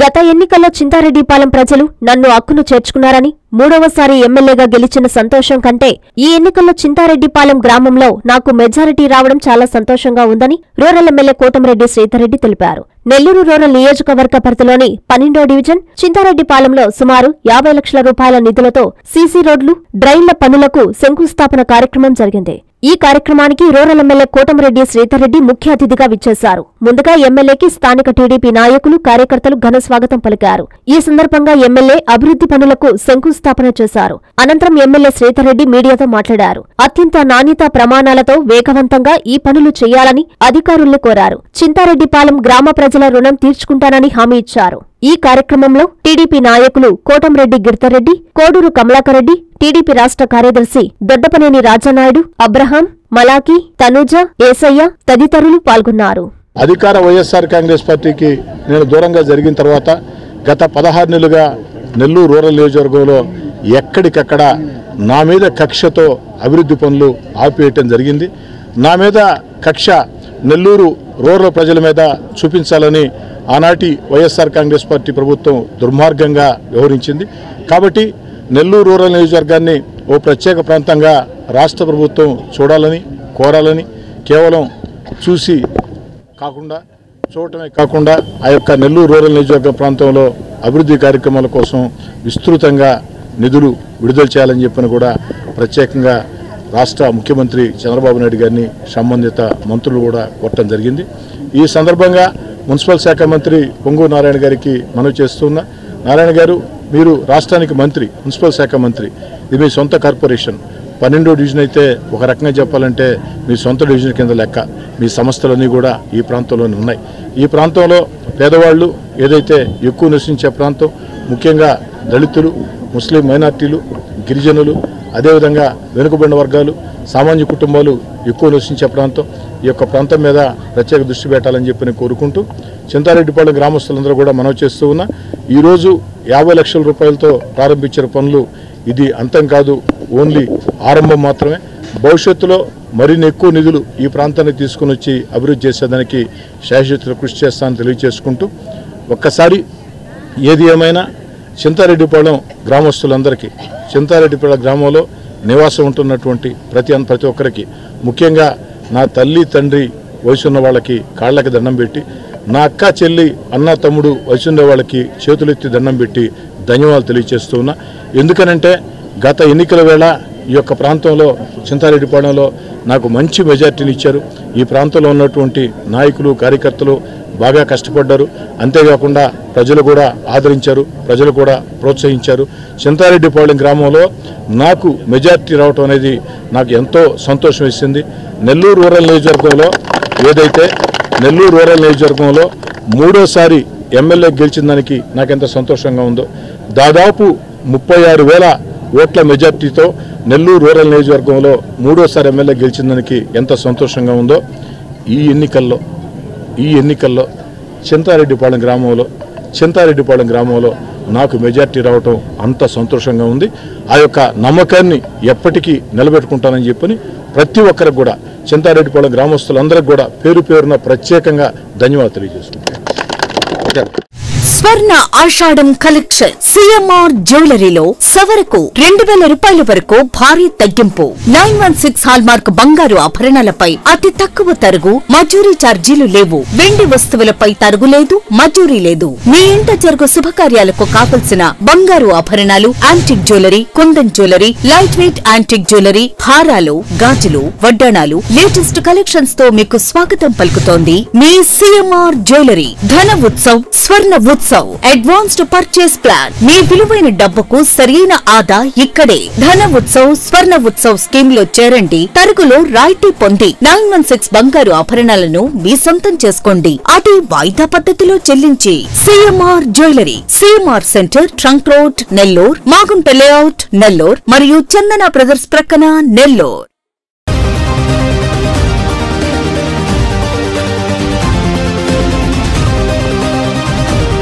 గత ఎన్నికల్లో చింతారెడ్డిపాలెం ప్రజలు నన్ను హక్కును చేర్చుకున్నారని మూడవసారి ఎమ్మెల్యేగా గెలిచిన సంతోషం కంటే ఈ ఎన్నికల్లో చింతారెడ్డిపాలెం గ్రామంలో నాకు మెజారిటీ రావడం చాలా సంతోషంగా ఉందని రూరల్ ఎమ్మెల్యే కోటమిరెడ్డి శ్రీధర్రెడ్డి తెలిపారు. నెల్లూరు రూరల్ నియోజకవర్గ పరిధిలోని పన్నెండో డివిజన్ చింతారెడ్డిపాలెంలో సుమారు యాభై లక్షల రూపాయల నిధులతో సీసీ రోడ్లు డ్రైన్ల పనులకు శంకుస్థాపన కార్యక్రమం జరిగింది. ఈ కార్యక్రమానికి రూరల్ ఎమ్మెల్యే కోటమిరెడ్డి శ్రీధర్రెడ్డి ముఖ్య అతిథిగా విచ్చేశారు. ముందుగా ఎమ్మెల్యేకి స్థానిక టీడీపీ నాయకులు కార్యకర్తలు ఘన స్వాగతం పలికారు. ఈ సందర్భంగా ఎమ్మెల్యే అభివృద్ధి పనులకు శంకుస్థాపన చేశారు. అనంతరం ఎమ్మెల్యే శ్రీధర్రెడ్డి మీడియాతో మాట్లాడారు. అత్యంత నాణ్యత ప్రమాణాలతో వేగవంతంగా ఈ పనులు చేయాలని అధికారుల్ని కోరారు. చింతారెడ్డిపాలెం గ్రామ ప్రజల రుణం తీర్చుకుంటానని హామీ ఇచ్చారు. ఈ కార్యక్రమంలో టీడీపీ నాయకులు కోటంరెడ్డి గిరితారెడ్డి కోడూరు కమలాకరెడ్డి టీడీపీ రాష్ట్ర కార్యదర్శి దొడ్డపనేని రాజానాయుడు అబ్రహాం మలాకి తనూజ ఏసయ్య తదితరులు పాల్గొన్నారు. అధికార వైఎస్ఆర్ కాంగ్రెస్ పార్టీకి నేను దూరంగా జరిగిన తర్వాత గత పదహారు నెలలుగా నెల్లూరు రూరల్ నియోజకవర్గంలో ఎక్కడికక్కడ నా మీద కక్షతో అభివృద్ధి పనులు ఆపివేయటం జరిగింది. నా మీద కక్ష నెల్లూరు రూరల్ ప్రజల మీద చూపించాలని ఆనాటి వైఎస్ఆర్ కాంగ్రెస్ పార్టీ ప్రభుత్వం దుర్మార్గంగా వ్యవహరించింది. కాబట్టి నెల్లూరు రూరల్ నియోజకవర్గాన్ని ఓ ప్రత్యేక ప్రాంతంగా రాష్ట్ర ప్రభుత్వం చూడాలని కోరాలని కేవలం చూసి కాకుండా చూడటమే కాకుండా ఆ యొక్క నెల్లూరు రూరల్ నియోజకవర్గ ప్రాంతంలో అభివృద్ధి కార్యక్రమాల కోసం విస్తృతంగా నిధులు విడుదల చేయాలని చెప్పిన కూడా ప్రత్యేకంగా రాష్ట్ర ముఖ్యమంత్రి చంద్రబాబు నాయుడు గారిని సంబంధిత మంత్రులు కూడా కొట్టడం జరిగింది. ఈ సందర్భంగా మున్సిపల్ శాఖ మంత్రి పొంగు నారాయణ గారికి మనవి చేస్తున్నా నారాయణ గారు మీరు రాష్ట్రానికి మంత్రి మున్సిపల్ శాఖ మంత్రి. ఇది మీ సొంత కార్పొరేషన్. పన్నెండో డివిజన్ అయితే ఒక రకంగా చెప్పాలంటే మీ సొంత డివిజన్ కింద లెక్క. మీ సంస్థలన్నీ కూడా ఈ ప్రాంతంలోనే ఉన్నాయి. ఈ ప్రాంతంలో పేదవాళ్ళు ఏదైతే ఎక్కువ నివసించే ప్రాంతం ముఖ్యంగా దళితులు ముస్లిం మైనార్టీలు గిరిజనులు అదేవిధంగా వెనుకబడిన వర్గాలు సామాన్య కుటుంబాలు ఎక్కువ నివసించే ప్రాంతం. ఈ యొక్క ప్రాంతం మీద ప్రత్యేక దృష్టి పెట్టాలని చెప్పి నేను కోరుకుంటూ చింతారెడ్డిపాళెం గ్రామస్తులందరూ కూడా మనవి చేస్తూ ఉన్నా ఈరోజు యాభై లక్షల రూపాయలతో ప్రారంభించిన పనులు ఇది అంతం కాదు ఓన్లీ ఆరంభం మాత్రమే. భవిష్యత్తులో మరిన్ని ఎక్కువ నిధులు ఈ ప్రాంతానికి తీసుకుని వచ్చి అభివృద్ధి చేసేదానికి శాశ్వత కృషి చేస్తానని తెలియజేసుకుంటూ ఒక్కసారి ఏది ఏమైనా చింతారెడ్డిపాళెం గ్రామస్తులందరికీ చింతారెడ్డిపాళెం గ్రామంలో నివాసం ఉంటున్నటువంటి ప్రతి ప్రతి ఒక్కరికి ముఖ్యంగా నా తల్లి తండ్రి వయసున్న వాళ్ళకి కాళ్ళకి దండం పెట్టి నా అక్క చెల్లి అన్న తమ్ముడు వయసున్న వాళ్ళకి చేతులెత్తి దండం పెట్టి ధన్యవాదాలు తెలియజేస్తూ ఉన్నా. ఎందుకనంటే గత ఎన్నికల వేళ ఈ యొక్క ప్రాంతంలో చింతారెడ్డిపాళెంలో నాకు మంచి మెజార్టీని ఇచ్చారు. ఈ ప్రాంతంలో ఉన్నటువంటి నాయకులు కార్యకర్తలు బాగా కష్టపడ్డారు. అంతేకాకుండా ప్రజలు కూడా ఆదరించారు ప్రజలు కూడా ప్రోత్సహించారు. చింతారెడ్డిపాళెం గ్రామంలో నాకు మెజార్టీ రావటం అనేది నాకు ఎంతో సంతోషం ఇస్తుంది నెల్లూరు రూరల్ నియోజకవర్గంలో ఏదైతే నెల్లూరు రూరల్ నియోజకవర్గంలో మూడోసారి ఎమ్మెల్యే గెలిచిన దానికి నాకు ఎంత సంతోషంగా ఉందో. దాదాపు ముప్పై ఆరు వేల ఓట్ల మెజార్టీతో నెల్లూరు రూరల్ నియోజకవర్గంలో మూడోసారి ఎమ్మెల్యే గెలిచిన దానికి ఎంత సంతోషంగా ఉందో ఈ ఎన్నికల్లో. ఈ ఎన్నికల్లో చింతారెడ్డిపాళెం గ్రామంలో చింతారెడ్డిపాళెం గ్రామంలో నాకు మెజార్టీ రావటం అంత సంతోషంగా ఉంది. ఆ యొక్క నమ్మకాన్ని ఎప్పటికీ నిలబెట్టుకుంటానని చెప్పని ప్రతి ఒక్కరికి కూడా చింతారెడ్డిపాళెం గ్రామస్తులందరికీ కూడా పేరు పేరున ప్రత్యేకంగా ధన్యవాదాలు తెలియజేసుకుంటాను స్వర్ణ ఆషాఢం కలెక్షన్ సిఎంఆర్ జ్యువెలరీలో సవరకు రెండు వేల రూపాయల వరకు భారీ తగ్గింపు. నైన్ వన్ సిక్స్ హాల్మార్క్ బంగారు ఆభరణాలపై అతి తక్కువ తరుగు మజూరీ ఛార్జీలు లేవు. వెండి వస్తువులపై తరుగు లేదు మజూరీ లేదు. మీ ఇంట జరుగు శుభకార్యాలకు కావలసిన బంగారు ఆభరణాలు antique jewellery kundan jewellery light weight antique jewellery హారాలు గాజులు వడ్డాణాలు లేటెస్ట్ కలెక్షన్స్తో మీకు స్వాగతం పలుకుతోంది మీ CMR jewellery. Dhana Utsav Swarna Utsav advanced purchase plan మీ విలువైన డబ్బుకు సరైన ఆదా ఇక్కడే. ధన ఉత్సవ్ స్వర్ణ ఉత్సవ్ స్కీమ్లో చేరండి. తరుగులో రాయితీ పొంది. నైన్ వన్ సిక్స్ బంగారు ఆభరణాలను మీ సొంతం చేసుకోండి. అది వాయిదా పద్ధతిలో చెల్లించి. CMR jewellery CMR centre trunk road Nellore Magunta layout Nellore మరియు చందన బ్రదర్స్ ప్రక్కన నెల్లూర్